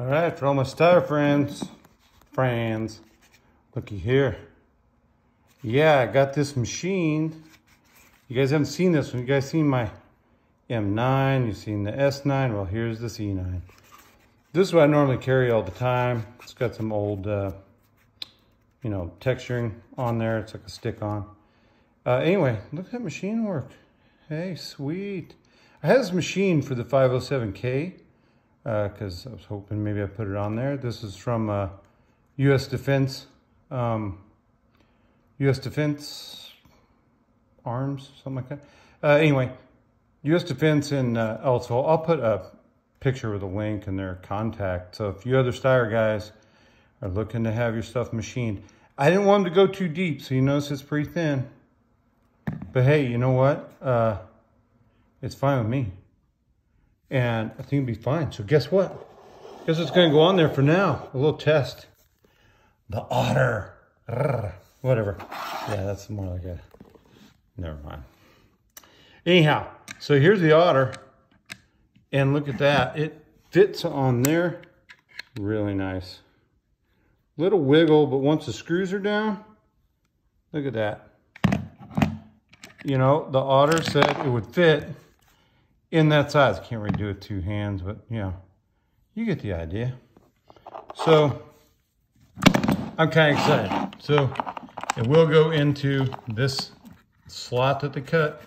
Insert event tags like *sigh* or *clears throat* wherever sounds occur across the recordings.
All right, for all my Steyr friends, friends, looky here. Yeah, I got this machine. You guys haven't seen this one. You guys seen my M9, you've seen the S9. Well, here's the C9. This is what I normally carry all the time. It's got some old, uh, you know, texturing on there. It's like a stick on. Uh, anyway, look at that machine work. Hey, sweet. I had this machine for the 507K because uh, I was hoping maybe I put it on there. This is from uh, U.S. Defense, um, U.S. Defense Arms, something like that. Uh, anyway, U.S. Defense in uh. I'll put a picture with a link and their contact. So if you other Steyr guys are looking to have your stuff machined, I didn't want them to go too deep, so you notice it's pretty thin. But hey, you know what? Uh, it's fine with me. And I think it'll be fine. So guess what? Guess it's going to go on there for now. A little test. The otter. Whatever. Yeah, that's more like a... Never mind. Anyhow, so here's the otter. And look at that. It fits on there really nice. Little wiggle, but once the screws are down, look at that. You know, the otter said it would fit in that size. Can't really do it two hands, but you know, you get the idea. So I'm kind of excited. So it will go into this slot that they cut.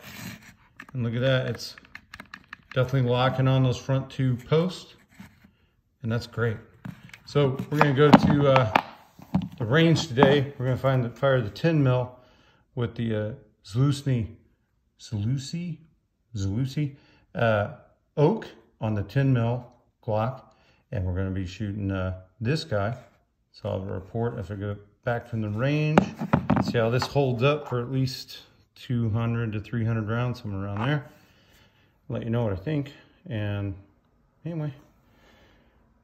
And look at that, it's definitely locking on those front two posts. And that's great. So we're gonna go to uh, the range today. We're gonna find the, fire the 10 mil with the uh, Zulisy, Zulisy uh, oak on the 10 mil Glock. And we're gonna be shooting uh, this guy. So I'll report if I go back from the range. See how this holds up for at least 200 to 300 rounds, somewhere around there. Let you know what I think. And anyway,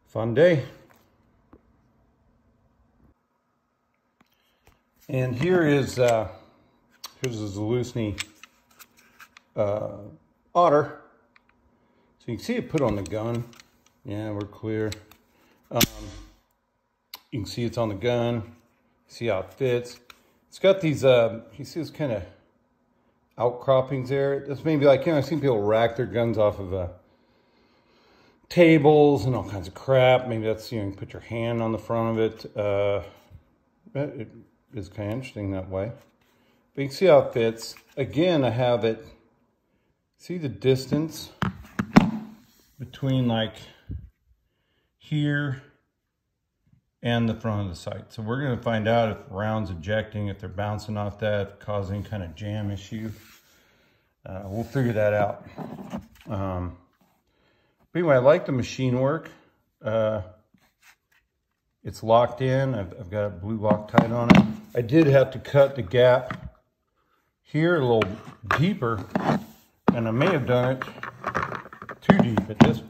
fun day. And here is, uh, here's a Zulisy uh, otter. So you can see it put on the gun. Yeah, we're clear. Um, you can see it's on the gun. See how it fits. It's got these, uh, you see this kind of outcroppings there. That's maybe like, you know, I've seen people rack their guns off of uh, tables and all kinds of crap. Maybe that's, you know, you put your hand on the front of it. Uh, it is kind of interesting that way. But you can see how it fits. Again, I have it, see the distance between like here and the front of the sight. So we're gonna find out if rounds ejecting, if they're bouncing off that, causing kind of jam issue. Uh, we'll figure that out. Um, but anyway, I like the machine work. Uh, it's locked in. I've, I've got a blue Loctite on it. I did have to cut the gap here a little deeper, and I may have done it too deep at this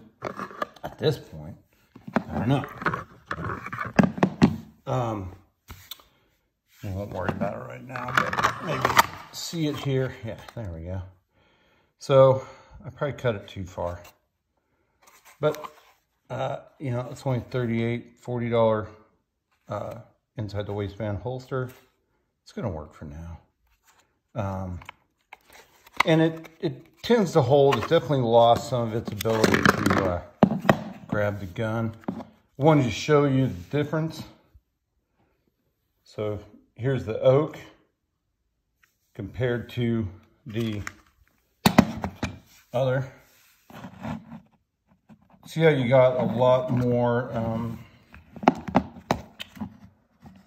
at this point. I don't know. Um, I won't worry about it right now, but maybe see it here. Yeah, there we go. So I probably cut it too far. But, uh, you know, it's only 38 $40 uh, inside the waistband holster. It's going to work for now. Um, and it, it tends to hold. It's definitely lost some of its ability to uh, grab the gun. I wanted to show you the difference. So here's the oak compared to the other. See how you got a lot more, um,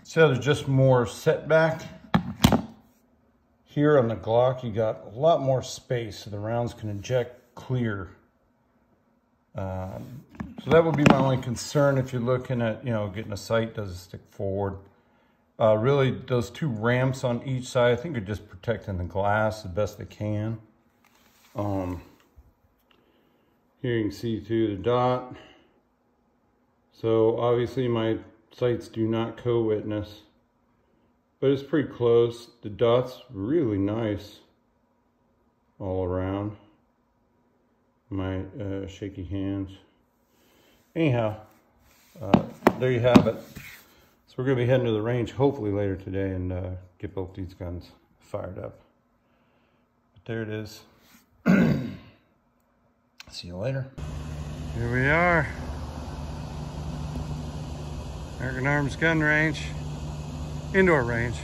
see how there's just more setback? Here on the Glock, you got a lot more space so the rounds can eject clear. Um, so that would be my only concern if you're looking at, you know, getting a sight, does it stick forward? Uh, really, those two ramps on each side, I think are just protecting the glass the best they can. Um, here you can see through the dot. So obviously my sights do not co-witness, but it's pretty close. The dot's really nice all around. My uh, shaky hands. Anyhow, uh, there you have it. So we're going to be heading to the range hopefully later today and uh, get both these guns fired up. But there it is. *clears throat* See you later. Here we are. American Arms Gun Range. Indoor range.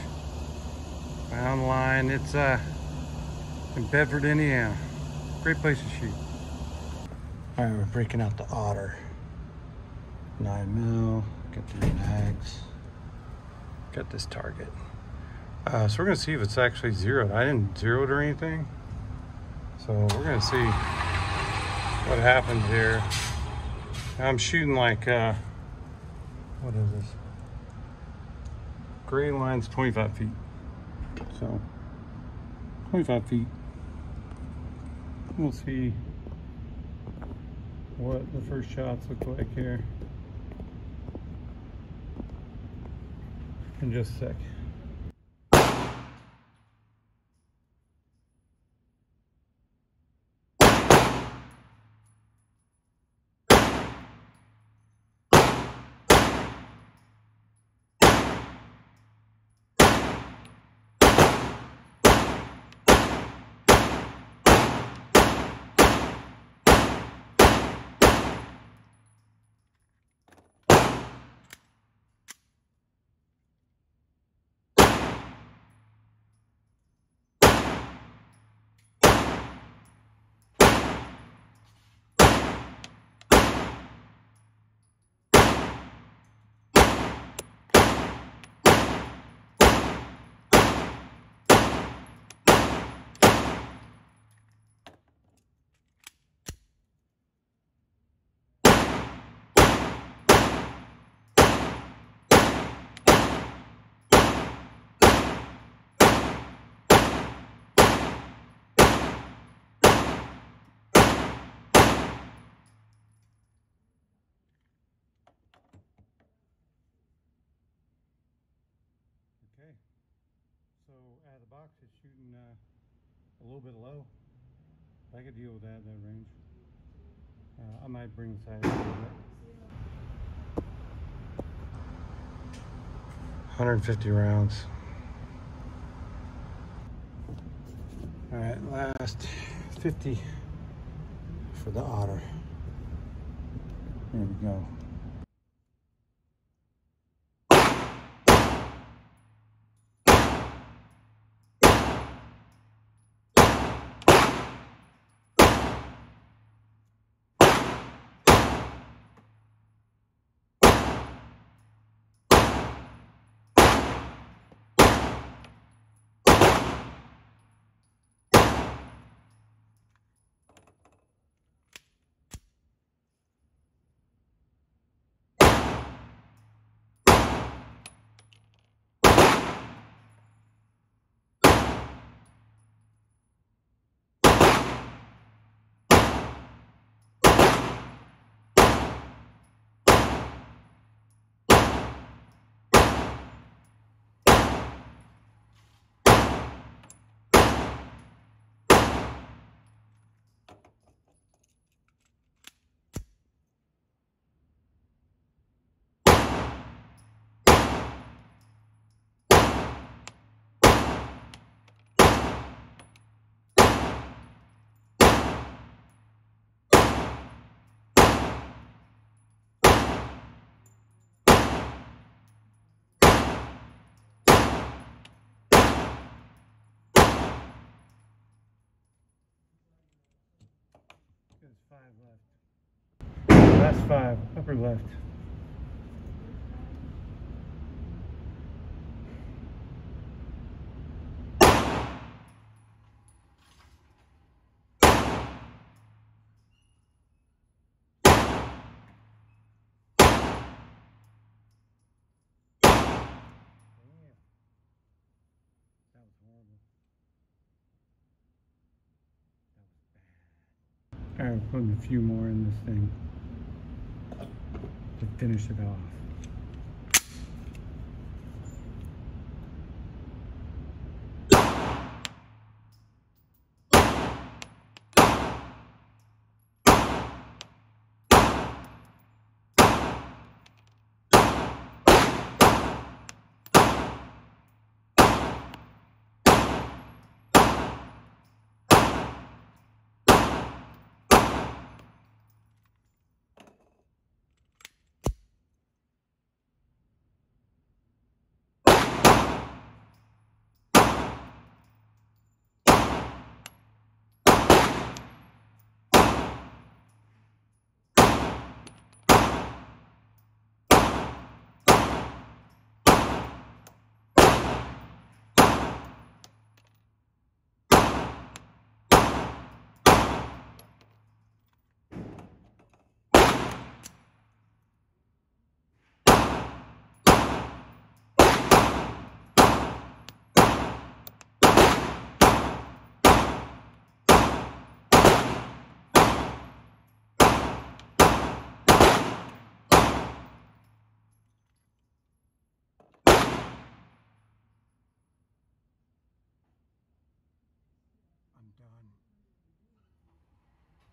Found line. It's uh, in Bedford, Indiana. Great place to shoot. All right, we're breaking out the otter. Nine mil, got three mags. Got this target. Uh, so we're gonna see if it's actually zeroed. I didn't zero it or anything. So we're gonna see what happens here. I'm shooting like, uh, what is this? Gray line's 25 feet. So, 25 feet. We'll see what the first shots look like here in just a sec. Okay. So out of the box, it's shooting uh, a little bit low. I could deal with that at that range. Uh, I might bring the sight a little bit. 150 rounds. All right, last 50 for the otter. There we go. There's five left. Last five, upper left. Damn. That was horrible. We're putting a few more in this thing to finish it off.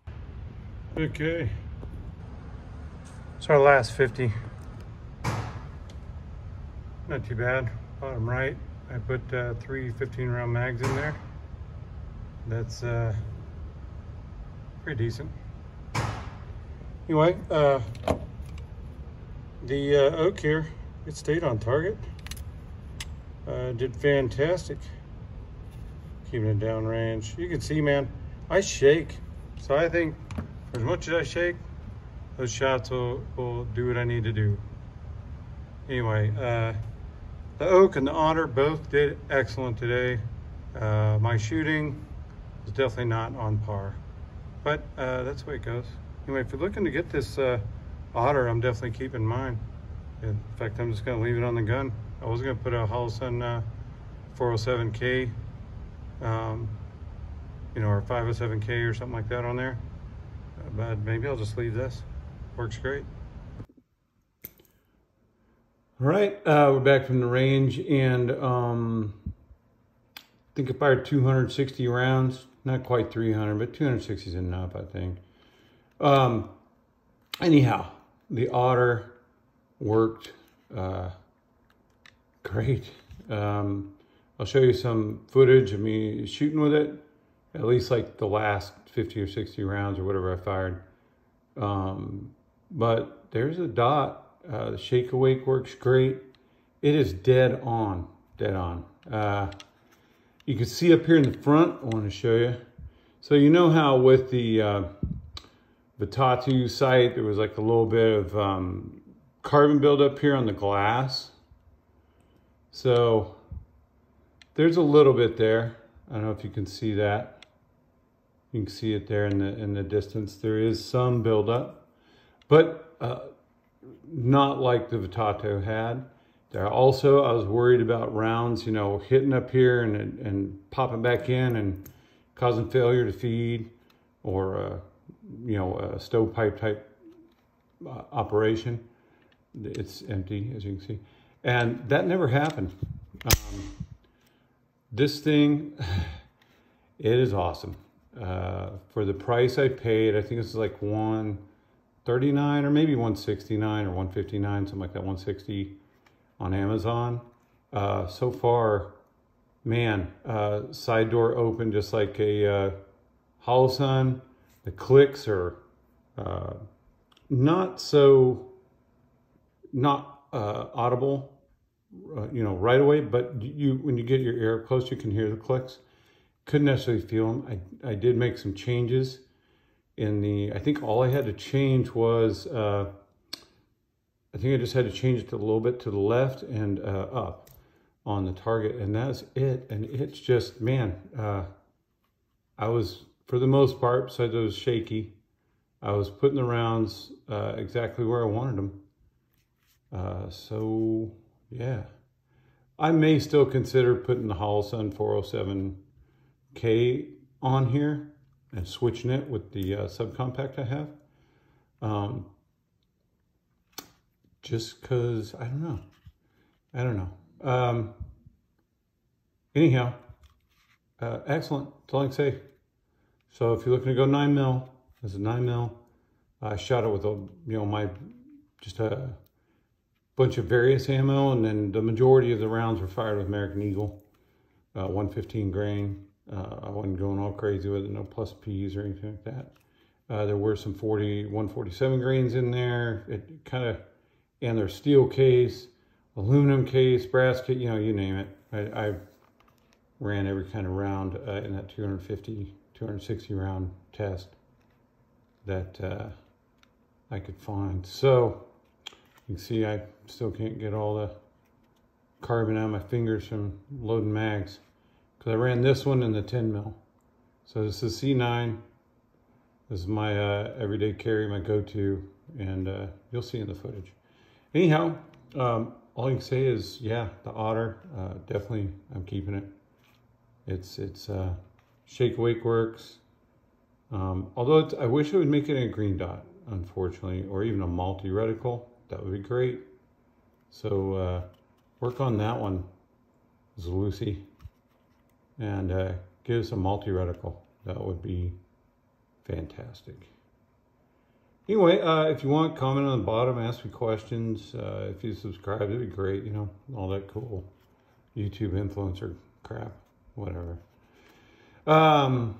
Done. Okay. It's our last 50. Not too bad. Bottom right, I put uh, three 15 round mags in there. That's uh, pretty decent. Anyway, uh, the uh, oak here, it stayed on target. Uh, did fantastic. Keeping it down range. You can see, man, I shake. So I think as much as I shake, those shots will, will do what I need to do. Anyway, uh, the oak and the otter both did excellent today. Uh, my shooting was definitely not on par, but uh, that's the way it goes. Anyway, if you're looking to get this uh, otter, I'm definitely keeping mine. In fact, I'm just gonna leave it on the gun. I was gonna put a Holosun uh, 407K, um, you know, or 507K or something like that on there. Uh, but maybe I'll just leave this. Works great. All right, uh, we're back from the range and um, I think I fired 260 rounds, not quite 300, but 260 is enough, I think. Um, anyhow, the otter worked uh, *laughs* great. Um, I'll show you some footage of me shooting with it, at least like the last 50 or 60 rounds or whatever I fired. Um, but there's a dot. Uh, the shake awake works great. It is dead on, dead on. Uh, you can see up here in the front, I want to show you. So you know how with the uh, the tattoo sight, there was like a little bit of um, carbon buildup here on the glass. So there's a little bit there. I don't know if you can see that. You can see it there in the in the distance. There is some buildup, but uh, not like the Vitato had. There also, I was worried about rounds, you know, hitting up here and and popping back in and causing failure to feed, or uh, you know, a stovepipe type uh, operation. It's empty, as you can see, and that never happened. Um, this thing, *sighs* it is awesome. Uh, for the price I paid, I think it's like 139 or maybe 169 or 159, something like that, 160 on Amazon. Uh, so far, man, uh, side door open just like a uh, Holosun. The clicks are uh, not so, not uh, audible, uh, you know, right away, but you when you get your ear close, you can hear the clicks. Couldn't necessarily feel them. I, I did make some changes in the, I think all I had to change was, uh, I think I just had to change it a little bit to the left and uh, up on the target and that's it. And it's just, man, uh, I was, for the most part, besides I was shaky, I was putting the rounds uh, exactly where I wanted them. Uh, so, yeah. I may still consider putting the Holosun 407 K on here and switching it with the uh, subcompact I have. Um, just because, I don't know. I don't know. Um, anyhow, uh, excellent. That's all I can say. So if you're looking to go 9 mil, this is 9 mil. I shot it with, a, you know, my, just a bunch of various ammo, and then the majority of the rounds were fired with American Eagle, uh, 115 grain. Uh, I wasn't going all crazy with it, no plus P's or anything like that. Uh, there were some 40, 147 grains in there. It kind of, and their steel case, aluminum case, brass case, you know, you name it. I, I ran every kind of round uh, in that 250, 260 round test that uh, I could find. So you can see I still can't get all the carbon out of my fingers from loading mags because I ran this one in the 10 mil. So this is C9. This is my uh, everyday carry, my go-to, and uh, you'll see in the footage. Anyhow, um, all I can say is, yeah, the Otter, uh, definitely I'm keeping it. It's, it's uh, Shake Awake works. Um, although I wish it would make it a green dot, unfortunately, or even a multi-reticle. That would be great. So uh, work on that one, Lucy and uh, give us a multi-reticle. That would be fantastic. Anyway, uh, if you want, comment on the bottom, ask me questions. Uh, if you subscribe, it'd be great, you know, all that cool YouTube influencer crap, whatever. Um,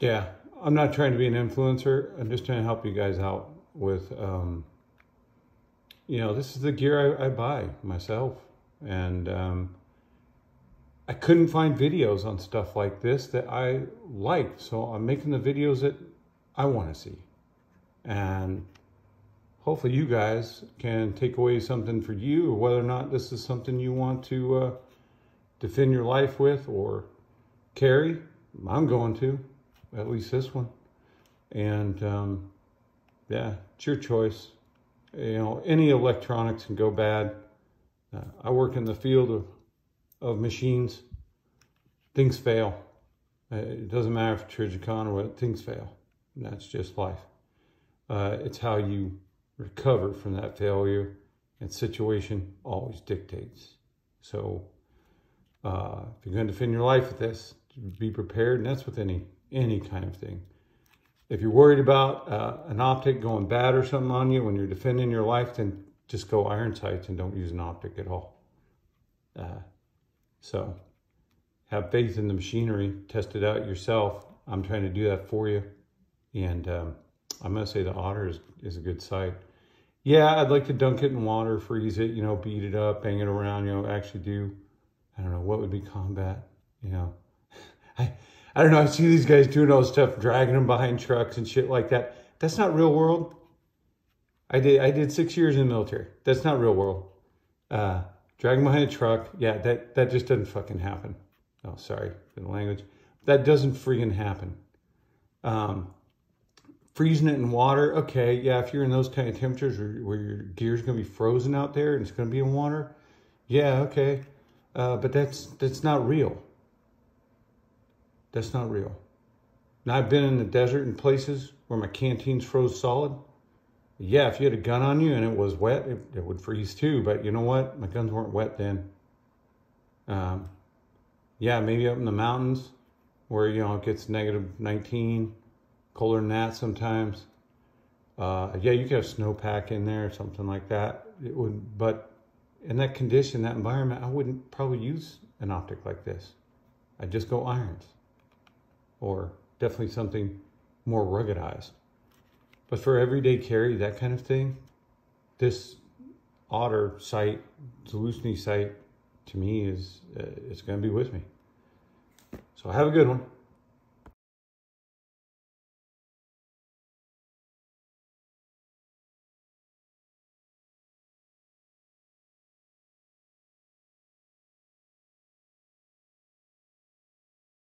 yeah, I'm not trying to be an influencer. I'm just trying to help you guys out with, um, you know, this is the gear I, I buy myself. And um, I couldn't find videos on stuff like this that I liked. So I'm making the videos that I want to see. And hopefully you guys can take away something for you or whether or not this is something you want to uh, defend your life with or carry. I'm going to, at least this one. And um, yeah, it's your choice. You know, any electronics can go bad. Uh, I work in the field of, of machines. Things fail. Uh, it doesn't matter if Trijicon or what, things fail. And that's just life. Uh, it's how you recover from that failure and situation always dictates. So uh, if you're going to defend your life with this, be prepared, and that's with any any kind of thing. If you're worried about uh, an optic going bad or something on you when you're defending your life, then just go iron sights and don't use an optic at all. Uh, so have faith in the machinery, test it out yourself. I'm trying to do that for you. And um, I'm going to say the otter is, is a good sight. Yeah, I'd like to dunk it in water, freeze it, you know, beat it up, bang it around, you know, actually do, I don't know, what would be combat, you know. *laughs* I, I don't know, I see these guys doing all this stuff, dragging them behind trucks and shit like that. That's not real world. I did I did six years in the military. That's not real world. Uh, dragging behind a truck, yeah, that, that just doesn't fucking happen. Oh, sorry for the language. That doesn't freaking happen. Um, freezing it in water, okay, yeah, if you're in those kind of temperatures where, where your gear's going to be frozen out there and it's going to be in water, yeah, okay. Uh, but that's that's not real. That's not real. Now, I've been in the desert in places where my canteens froze solid. Yeah, if you had a gun on you and it was wet, it, it would freeze too. But you know what? My guns weren't wet then. Um, yeah, maybe up in the mountains where, you know, it gets negative 19, colder than that sometimes. Uh, yeah, you could have snowpack in there or something like that. It would, but in that condition, that environment, I wouldn't probably use an optic like this. I'd just go irons or definitely something more ruggedized. But for everyday carry, that kind of thing, this otter sight, Zulisy sight, to me is uh, it's going to be with me. So have a good one.